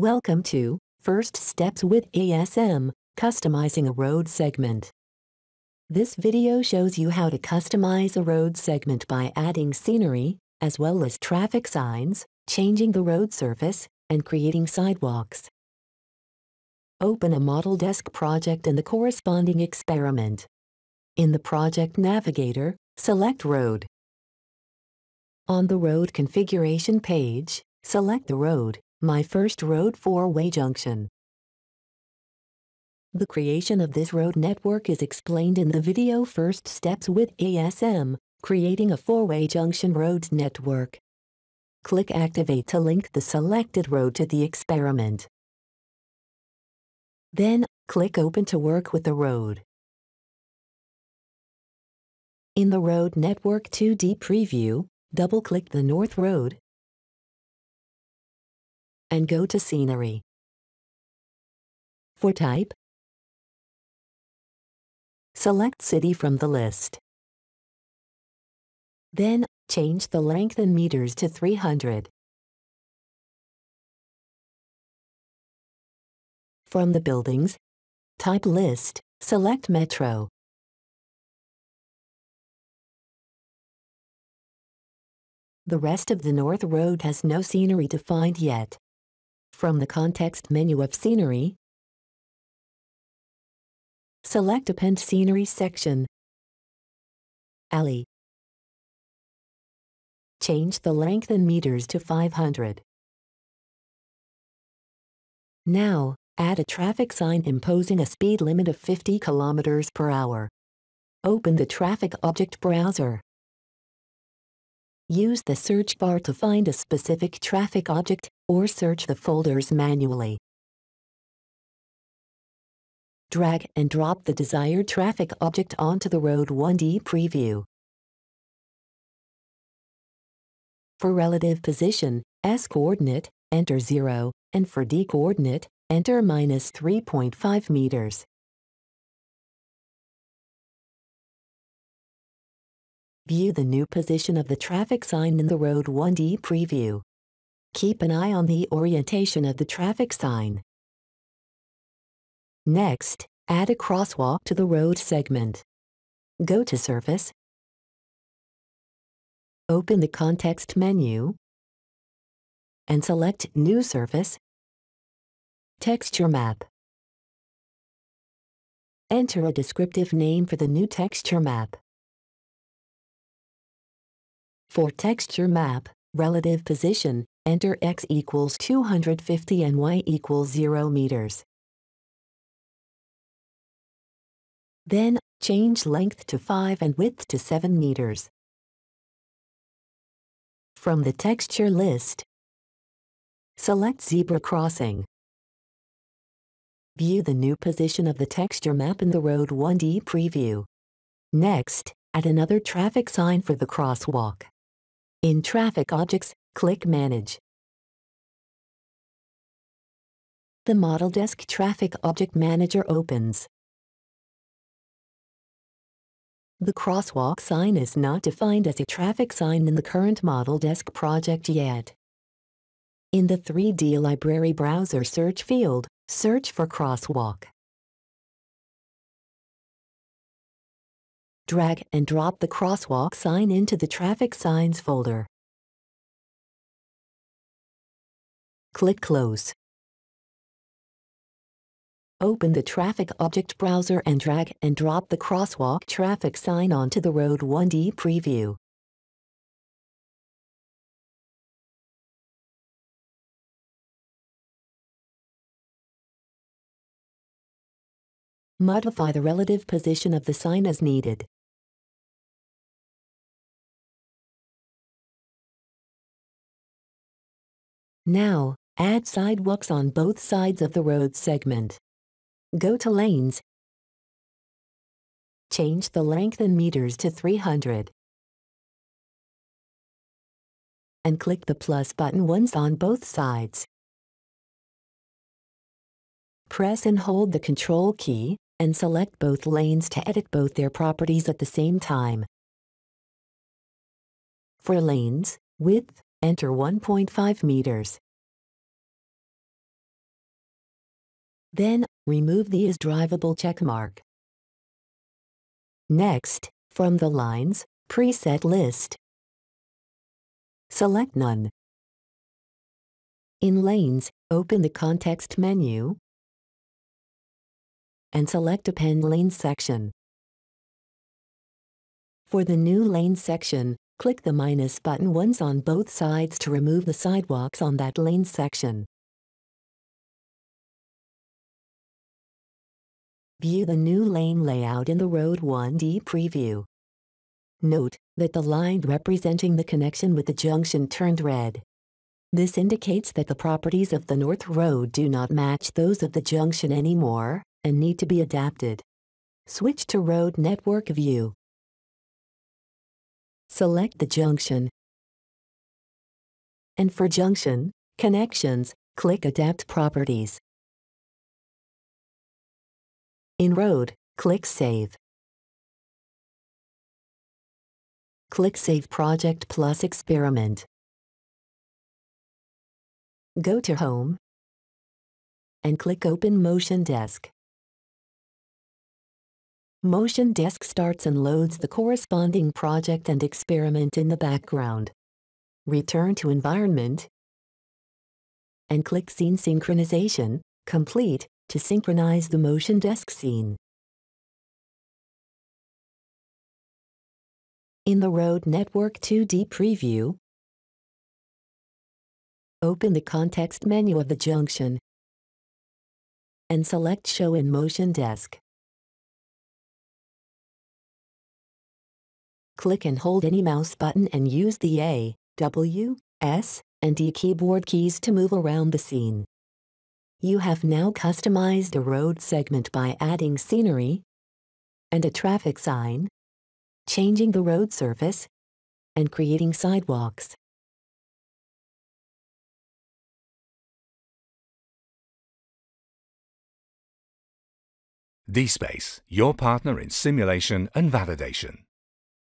Welcome to First Steps with ASM, Customizing a Road Segment. This video shows you how to customize a road segment by adding scenery, as well as traffic signs, changing the road surface, and creating sidewalks. Open a Model Desk project and the corresponding experiment. In the Project Navigator, select Road. On the Road Configuration page, select the road, My First Road Four-Way Junction. The creation of this road network is explained in the video First Steps with ASM, Creating a Four-Way Junction Road Network. Click Activate to link the selected road to the experiment. Then, click Open to work with the road. In the Road Network 2D preview, double-click the North Road and go to Scenery. For type, select City from the list. Then, change the length in meters to 300. From the Buildings, Type List, select Metro. The rest of the North Road has no scenery defined yet. From the context menu of Scenery, select Append Scenery section. Alley. Change the length in meters to 500. Now, add a traffic sign imposing a speed limit of 50 kilometers per hour. Open the Traffic Object Browser. Use the search bar to find a specific traffic object or search the folders manually. Drag and drop the desired traffic object onto the Road 1D preview. For relative position, S coordinate, enter 0, and for D coordinate, enter minus 3.5 meters. View the new position of the traffic sign in the Road 1D preview. Keep an eye on the orientation of the traffic sign. Next, add a crosswalk to the road segment. Go to Surface. Open the context menu and select New Surface, Texture Map. Enter a descriptive name for the new texture map. For texture map, relative position, enter x equals 250 and y equals 0 meters. Then, change length to 5 and width to 7 meters. From the texture list, select zebra crossing. View the new position of the texture map in the Road 1D preview. Next, add another traffic sign for the crosswalk. In Traffic Objects, click Manage. The Model Desk Traffic Object Manager opens. The crosswalk sign is not defined as a traffic sign in the current Model Desk project yet. In the 3D Library Browser search field, search for crosswalk. Drag and drop the crosswalk sign into the Traffic Signs folder. Click Close. Open the Traffic Object Browser and drag and drop the crosswalk traffic sign onto the Road 1D preview. Modify the relative position of the sign as needed. Now, add sidewalks on both sides of the road segment. Go to Lanes. Change the length in meters to 300. And click the plus button once on both sides. Press and hold the Control key, and select both lanes to edit both their properties at the same time. For lanes, width, enter 1.5 meters. Then, remove the is drivable checkmark. Next, from the Lines preset list, select None. In Lanes, open the context menu and select Append Lane section. For the new lane section, click the minus button once on both sides to remove the sidewalks on that lane section. View the new lane layout in the Road 1D preview. Note that the line representing the connection with the junction turned red. This indicates that the properties of the North Road do not match those of the junction anymore and need to be adapted. Switch to Road Network View. Select the junction. And for junction, connections, click Adapt Properties. In Road, click Save. Click Save Project plus Experiment. Go to Home and click Open Motion Desk. Motion Desk starts and loads the corresponding project and experiment in the background. Return to Environment and click Scene Synchronization, Complete, to synchronize the Motion Desk scene. In the Road Network 2D preview, open the context menu of the junction and select Show in Motion Desk. Click and hold any mouse button and use the A, W, S, and D keyboard keys to move around the scene. You have now customized a road segment by adding scenery and a traffic sign, changing the road surface, and creating sidewalks. DSpace, your partner in simulation and validation.